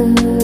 could